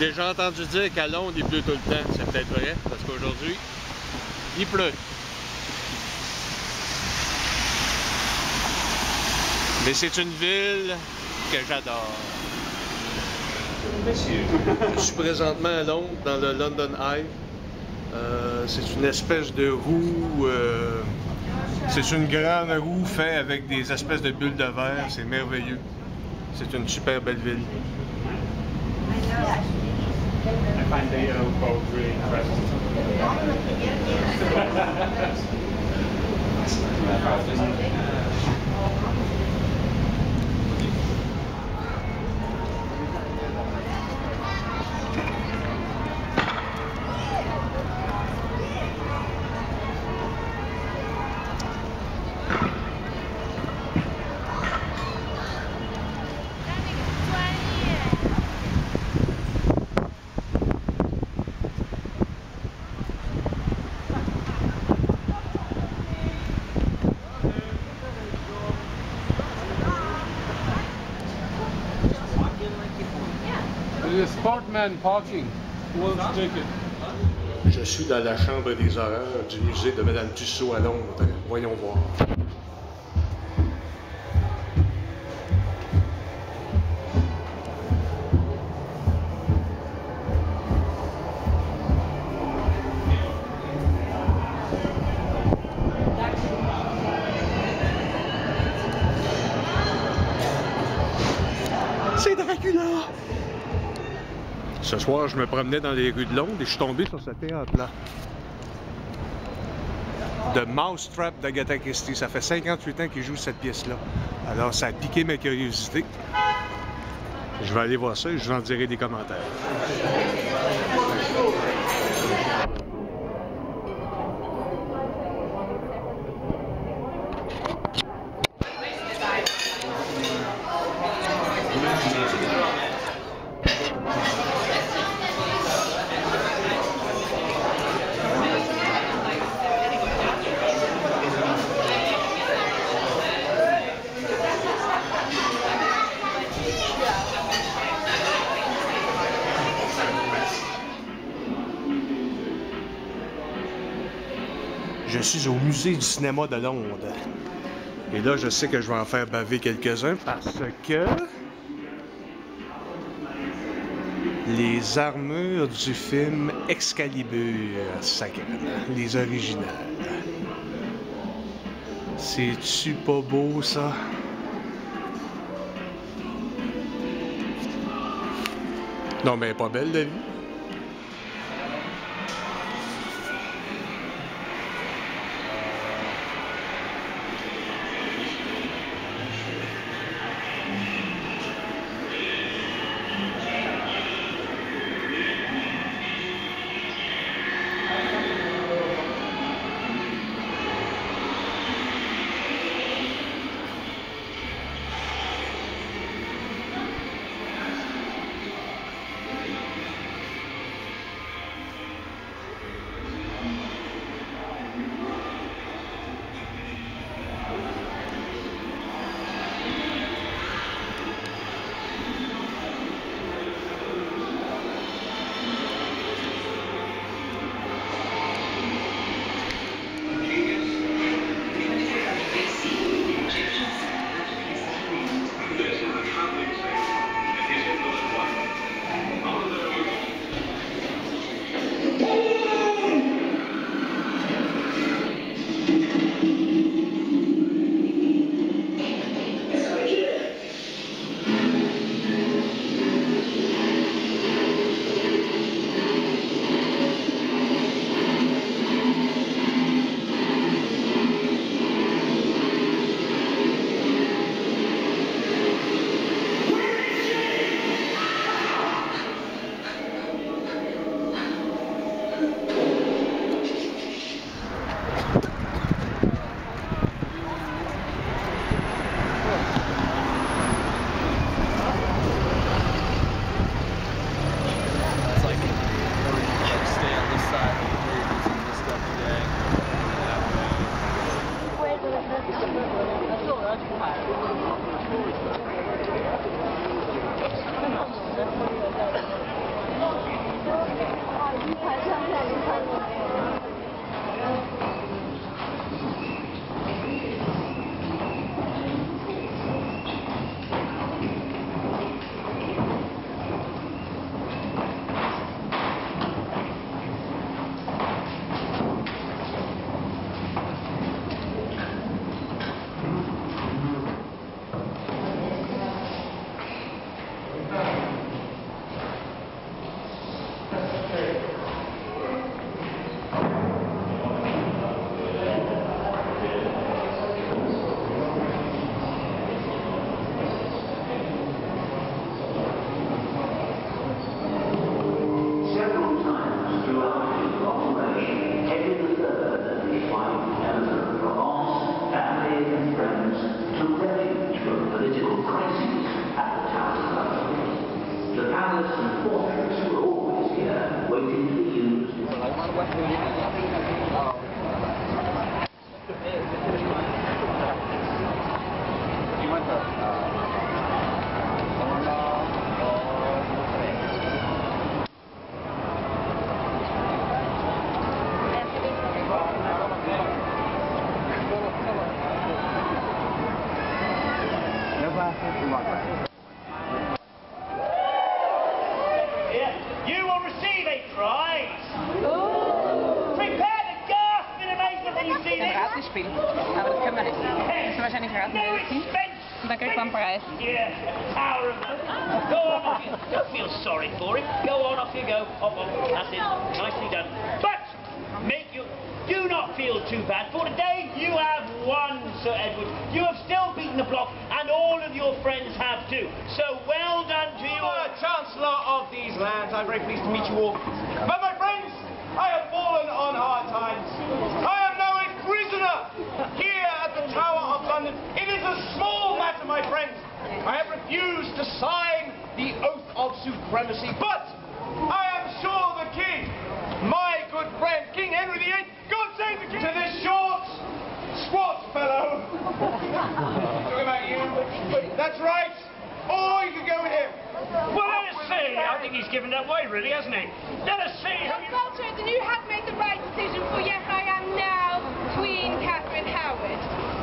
déjà entendu dire qu'à Londres, il pleut tout le temps. C'est peut-être vrai, parce qu'aujourd'hui, il pleut. Mais c'est une ville que j'adore. Je suis présentement à Londres, dans le London Eye. Euh, c'est une espèce de roue. euh, c'est une grande roue faite avec des espèces de bulles de verre. C'est merveilleux. C'est une super belle ville. I find they are both really impressive. Je suis dans la chambre des horreurs du musée de Madame Tussaud à Londres. Voyons voir. Ce soir, je me promenais dans les rues de Londres et je suis tombé sur ce théâtre-là. The Mousetrap d'Agatha Christie. Ça fait 58 ans qu'il joue cette pièce-là. Alors, ça a piqué ma curiosité. Je vais aller voir ça et je vous en dirai des commentaires. Je suis au musée du cinéma de Londres. Et là, je sais que je vais en faire baver quelques-uns parce que les armures du film Excalibur, sacrément, les originales. C'est-tu pas beau, ça? Non, mais pas belle, la vie. Yeah. You will receive a prize. Prepare to gasp in amazement when you see this. No expense. Yeah, power of Go on. Don't feel sorry for it. Go on, off you go. That's it. Nicely done. But make you do not feel too bad for today. You have won, Sir Edward your friends have too. So well done to you. all. Chancellor of these lands, I'm very pleased to meet you all. But my friends, I have fallen on hard times. I am now a prisoner here at the Tower of London. It is a small matter, my friends. I have refused to sign the oath of supremacy, but I am sure the king, my good friend, King Henry VIII, God save the king, to this short, squat fellow. Talking about you. That's right. Or you can go with him. Well, let us see. I think he's given that way, really, hasn't he? Let us see who you... Well, then you have made the right decision, for yes, I am now Queen Catherine Howard.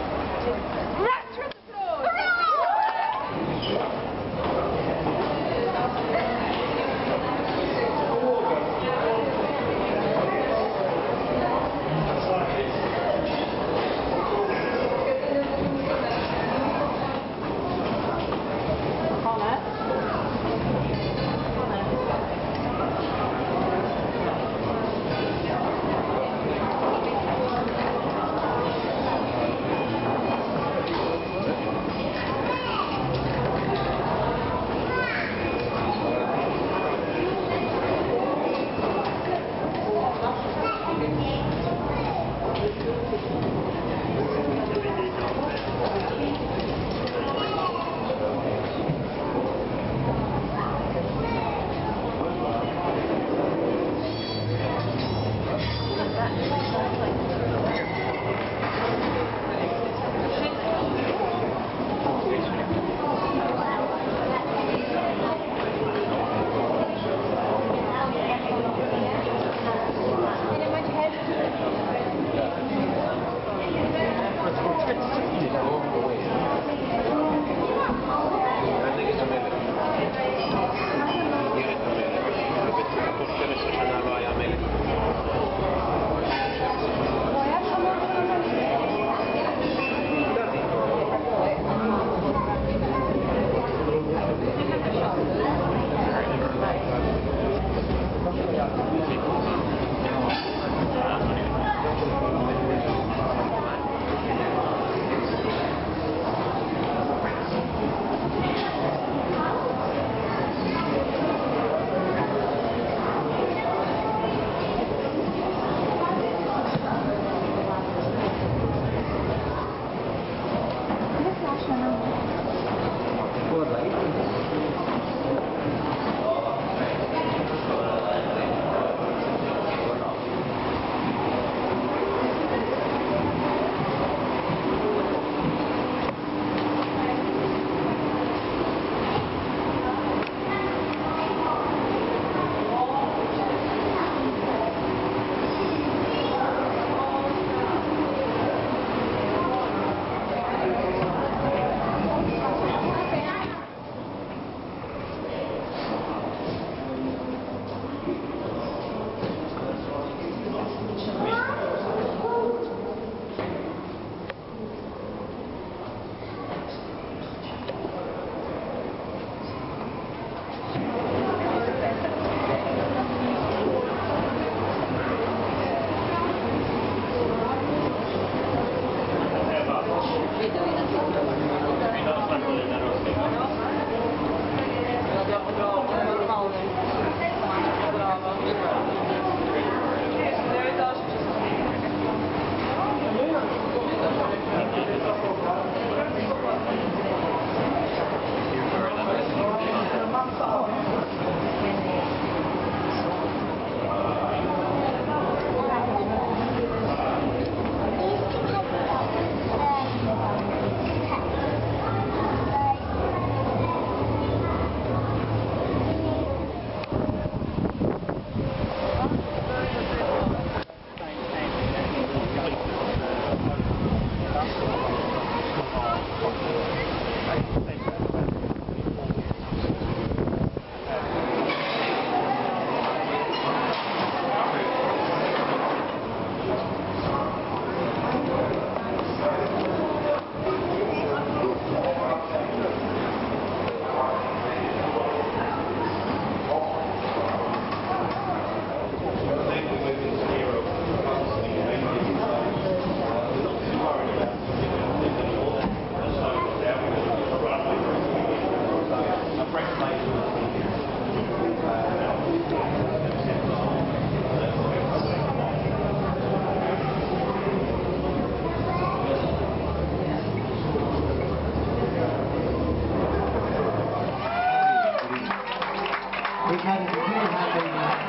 We had uh,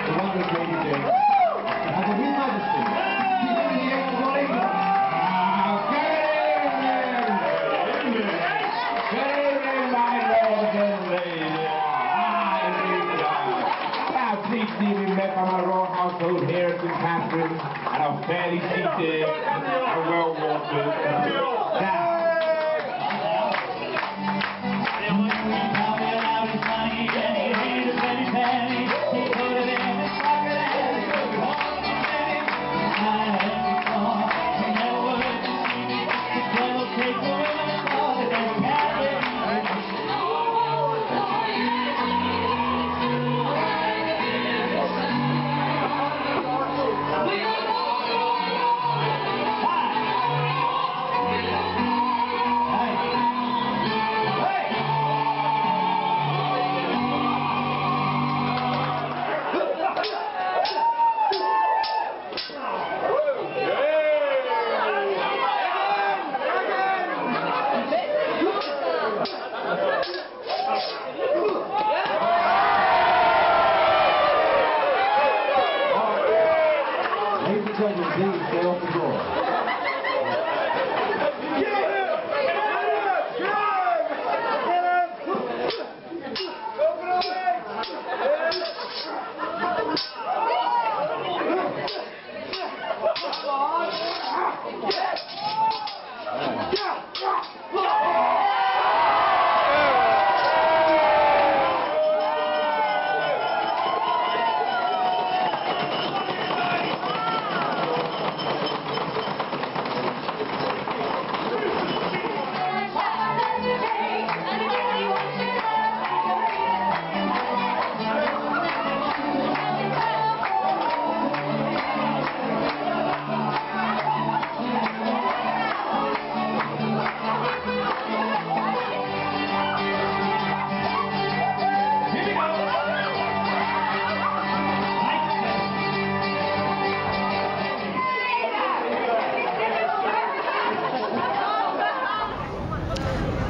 the wondrous Lady Jane. Has a majesty. She's in the explanation. Please met by my royal household here at St. Catherine, and I'm fairly seated and well watered.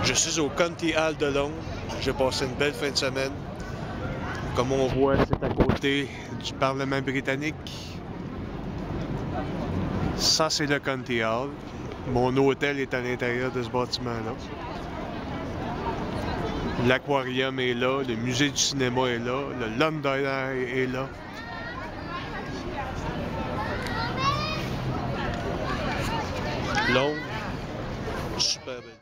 Je suis au County Hall de Londres. J'ai passé une belle fin de semaine. Comme on voit, c'est à côté du Parlement britannique. Ça, c'est le County Hall. Mon hôtel est à l'intérieur de ce bâtiment-là. L'aquarium est là, le musée du cinéma est là, le London Eye est là. Londres, super belle.